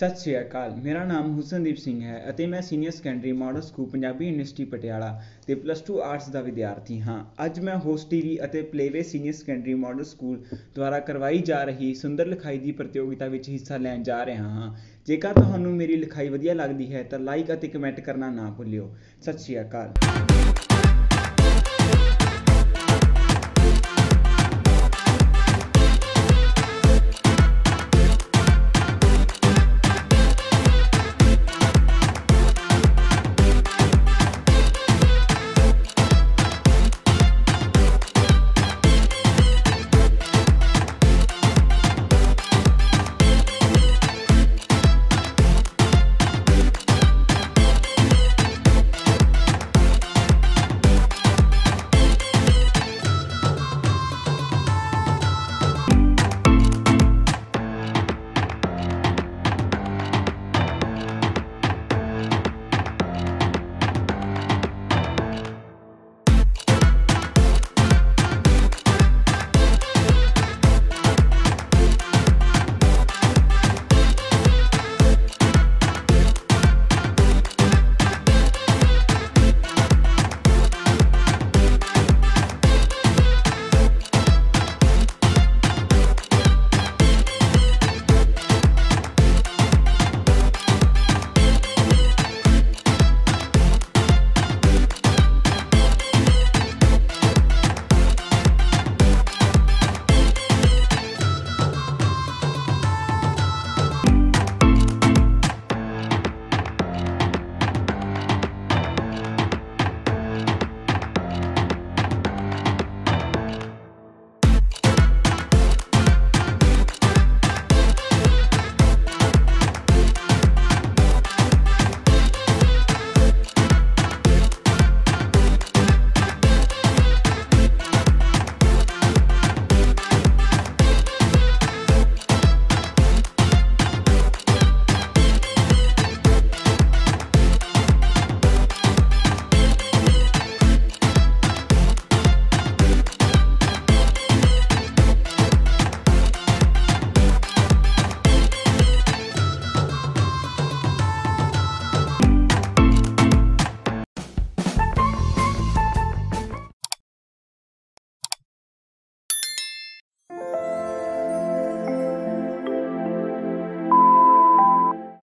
ਸਤਿ ਸ਼੍ਰੀ ਅਕਾਲ। ਮੇਰਾ ਨਾਮ ਹੁਸਨਦੀਪ ਸਿੰਘ ਹੈ ਅਤੇ ਮੈਂ senior secondary model school Punjabi university Patiala ਦੇ ਪਲੱਸ 2 ਆਰਟਸ ਦਾ ਵਿਦਿਆਰਥੀ ਹਾਂ। ਅੱਜ ਮੈਂ ਹੋਸਟ ਟੀਵੀ ਅਤੇ Playway senior secondary model school ਦੁਆਰਾ ਕਰਵਾਈ ਜਾ ਰਹੀ ਸੁੰਦਰ ਲਿਖਾਈ ਦੀ ਪ੍ਰਤੀਯੋਗਿਤਾ ਵਿੱਚ ਹਿੱਸਾ ਲੈਣ ਜਾ ਰਿਹਾ ਹਾਂ। ਜੇਕਰ ਤੁਹਾਨੂੰ ਮੇਰੀ ਲਿਖਾਈ ਵਧੀਆ ਲੱਗਦੀ ਹੈ ਤਾਂ ਲਾਈਕ ਅਤੇ ਕਮੈਂਟ ਕਰਨਾ ਨਾ ਭੁੱਲਿਓ। ਸਤਿ ਸ਼੍ਰੀ ਅਕਾਲ।